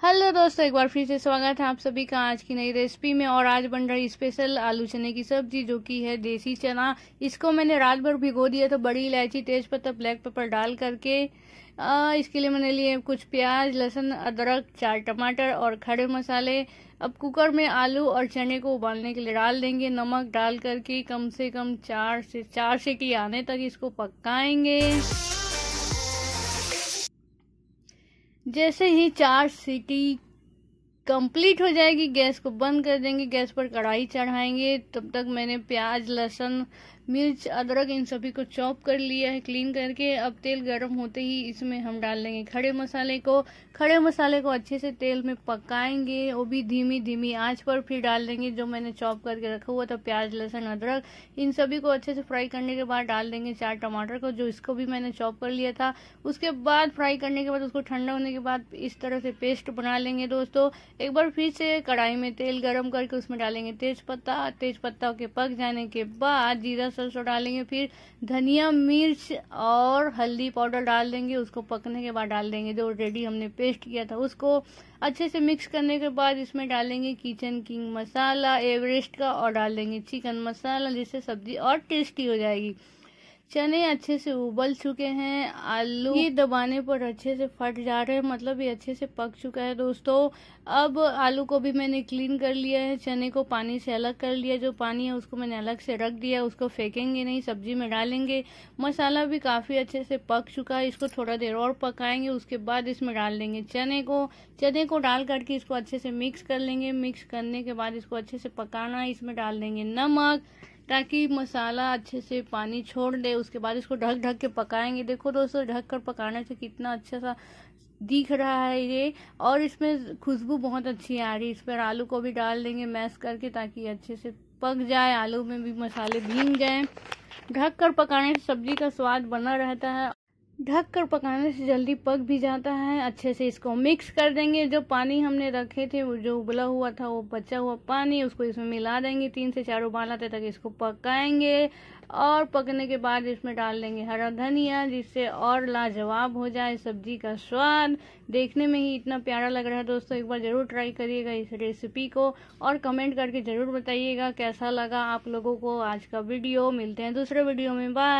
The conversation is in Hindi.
हेलो दोस्तों एक बार फिर से स्वागत है आप सभी का आज की नई रेसिपी में। और आज बन रही स्पेशल आलू चने की सब्ज़ी जो कि है देसी चना। इसको मैंने रात भर भिगो दिया था बड़ी इलायची तेज पत्ता ब्लैक पेपर डाल करके। आ, इसके लिए मैंने लिए कुछ प्याज लहसुन अदरक चार टमाटर और खड़े मसाले। अब कुकर में आलू और चने को उबालने के लिए डाल देंगे। नमक डाल करके कम से कम चार से चार सीटी आने तक इसको पकाएँगे। जैसे ही चार सीटी कंप्लीट हो जाएगी, गैस को बंद कर देंगे, गैस पर कढ़ाई चढ़ाएँगे। तब तक मैंने प्याज, लहसुन, मिर्च, अदरक, इन सभी को चॉप कर लिया है क्लीन करके। अब तेल गर्म होते ही इसमें हम डाल देंगे खड़े मसाले को। खड़े मसाले को अच्छे से तेल में पकाएँगे। वो भी धीमी धीमी आँच पर फिर डाल देंगे, जो मैंने चॉप करके रखा हुआ था, प्याज, लहसुन, अदरक। इन सभी को अच्छे से फ्राई करने के बाद डाल देंगे चार टमाटर को, जो इसको भी मैंने चॉप कर लिया था। उसके बाद फ्राई करने के बाद, उसको ठंडा होने के बाद इस तरह से पेस्ट बना लेंगे दोस्तों। एक बार फिर से कढ़ाई में तेल गर्म करके उसमें डालेंगे तेज पत्ता तेज पत्ता के पक जाने के बाद जीरा सरसों डालेंगे, फिर धनिया, मिर्च और हल्दी पाउडर डाल देंगे, उसको पकने के बाद डाल देंगे। जो रेडी हमने पेस्ट किया था, उसको अच्छे से मिक्स करने के बाद इसमें डालेंगे किचन किंग मसाला एवरेस्ट का, और डाल देंगे चिकन मसाला जिससे सब्ज़ी और टेस्टी हो जाएगी। चने अच्छे से उबल चुके हैं आलू ये दबाने पर अच्छे से फट जा रहे हैं मतलब ये अच्छे से पक चुका है दोस्तों। अब आलू को भी मैंने क्लीन कर लिया है चने को पानी से अलग कर लिया जो पानी है उसको मैंने अलग से रख दिया उसको फेंकेंगे नहीं सब्ज़ी में डालेंगे। मसाला भी काफ़ी अच्छे से पक चुका है इसको थोड़ा देर और पकाएँगे उसके बाद इसमें डाल देंगे चने को। चने को डाल करके इसको अच्छे से मिक्स कर लेंगे मिक्स करने के बाद इसको अच्छे से पकाना इसमें डाल देंगे नमक। ताकि मसाला अच्छे से पानी छोड़ दे, उसके बाद इसको ढक ढक के पकाएँगे। देखो दोस्तों, ढक कर पकाने से कितना अच्छा सा दिख रहा है ये। और इसमें खुशबू बहुत अच्छी आ रही है। इस पर आलू को भी डाल देंगे मैश करके ताकि अच्छे से पक जाए, आलू में भी मसाले भींग जाए। ढक कर पकाने से सब्ज़ी का स्वाद बना रहता है। ढक कर पकाने से जल्दी पक भी जाता है। अच्छे से इसको मिक्स कर देंगे। जो पानी हमने रखे थे जो उबला हुआ था, वो बचा हुआ पानी, उसको इसमें मिला देंगे। तीन से चार उबाल आते तक इसको पकाएँगे और पकने के बाद इसमें डाल देंगे हरा धनिया, जिससे और लाजवाब हो जाए सब्ज़ी का स्वाद। देखने में ही इतना प्यारा लग रहा है दोस्तों। एक बार ज़रूर ट्राई करिएगा इस रेसिपी को और कमेंट करके ज़रूर बताइएगा कैसा लगा आप लोगों को आज का वीडियो मिलते हैं दूसरे वीडियो में। बाय